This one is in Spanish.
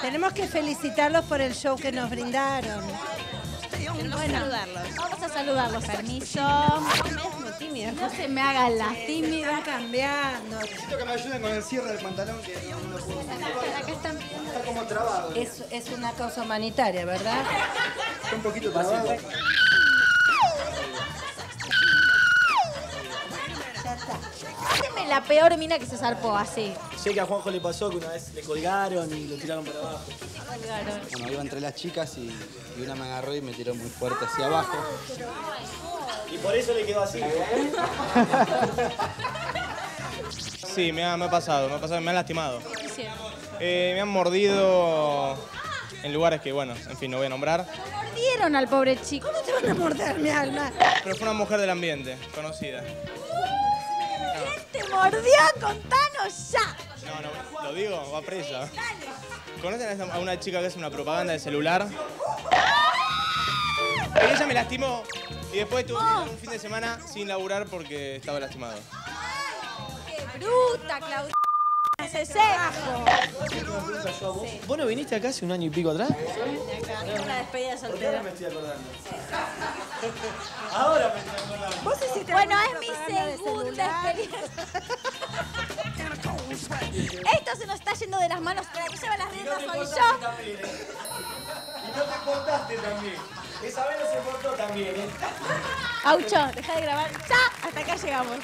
tenemos que felicitarlos por el show que nos brindaron. Saludarlos. Vamos a saludarlos. Permiso. No se me hagan las tímidas. Cambiando. Necesito que me ayuden con el cierre del pantalón que no lo puedo Acá están Está como trabado. Es, es una causa humanitaria, ¿verdad? Está un poquito trabado. Dime la peor mina que se zarpó así. Sé que a Juanjo le pasó que una vez le colgaron y lo tiraron para abajo. Bueno, iba entre las chicas y, y una me agarró y me tiró muy fuerte hacia abajo. Y por eso le quedó así. Sí, me ha, me ha pasado, me ha pasado, me han lastimado. Eh, me han mordido en lugares que, bueno, en fin, no voy a nombrar. Mordieron al pobre chico. ¿Cómo te van a morder mi alma? Pero fue una mujer del ambiente, conocida. ¿Quién te mordió? Contanos ya. No, no, lo digo, va presa. ¿Conocen a una chica que hace una propaganda de celular? Y ella me lastimó y después tuve estar un fin de semana sin laburar porque estaba lastimado. ¡Qué bruta, Claudia! ¡Se seco! ¿Vos no viniste acá hace un año y pico atrás? Una despedida soltera. me estoy acordando. Ahora me estoy acordando. ¿Vos hiciste Bueno, es mi segunda experiencia. Esto se nos está yendo de las manos. La que lleva las riendas soy yo. también, ¿eh? Y no te cortaste también. Esa vez no se cortó también, ¿eh? Aucho, deja de grabar. Ya, hasta acá llegamos.